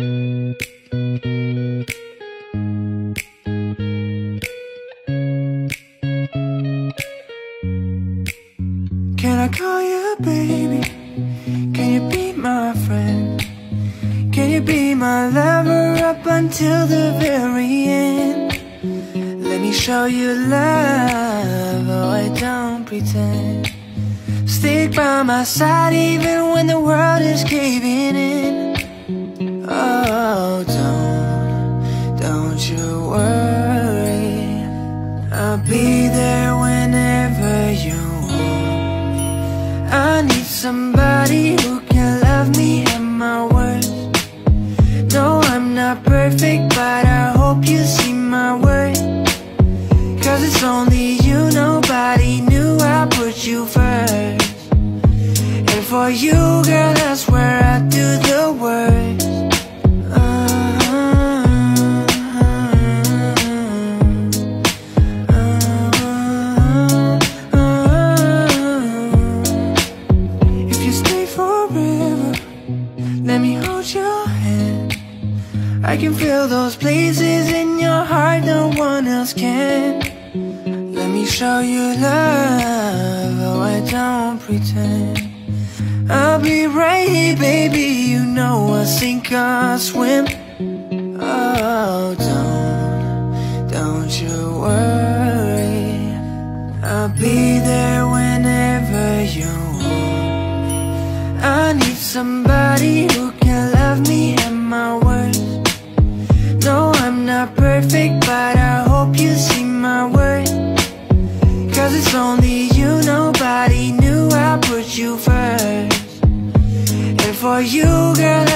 Can I call you baby? Can you be my friend? Can you be my lover up until the very end? Let me show you love, oh I don't pretend Stick by my side even when the be there whenever you want. I need somebody who can love me at my worst. No, I'm not perfect, but I hope you see my worth. Cause it's only you, nobody knew I put you first. And for you, girl, let me hold your hand. I can feel those places in your heart no one else can. Let me show you love, oh I don't pretend. I'll be right here baby, you know I'll sink or swim need somebody who can love me at my worst no, I'm not perfect, but I hope you see my worth Cause it's only you, nobody knew I put you first. And for you, girl,